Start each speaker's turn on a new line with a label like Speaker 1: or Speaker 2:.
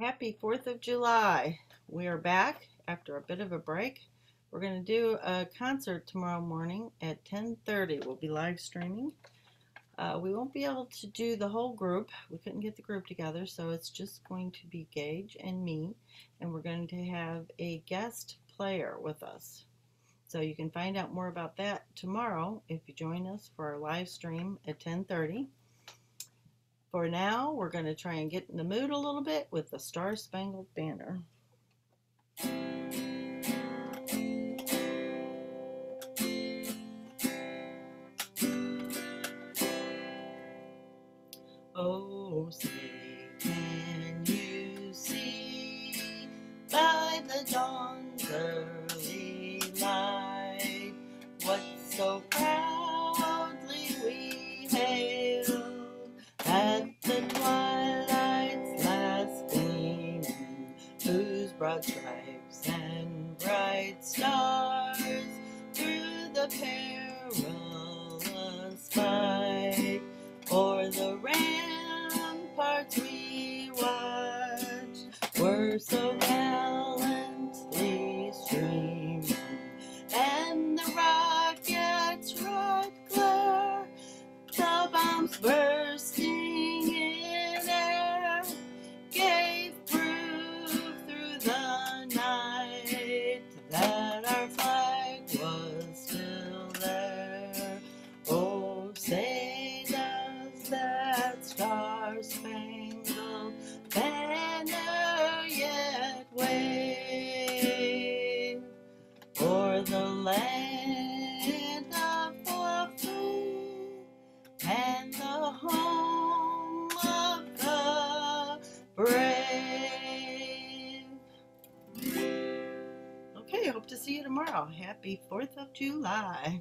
Speaker 1: Happy 4th of July. We are back after a bit of a break. We're going to do a concert tomorrow morning at 10:30. We'll be live streaming. Uh, we won't be able to do the whole group. We couldn't get the group together, so it's just going to be Gage and me, and we're going to have a guest player with us. So you can find out more about that tomorrow if you join us for our live stream at 10:30. For now, we're going to try and get in the mood a little bit with the Star Spangled Banner. Oh, say, can you see by the dawn's early broad stripes and bright stars through the perilous fight o'er the ramparts we watched were so gallantly streaming, and the rockets roared clear, the bombs bursting land of the free and the home of the brave? Okay, hope to see you tomorrow. Happy 4th of July.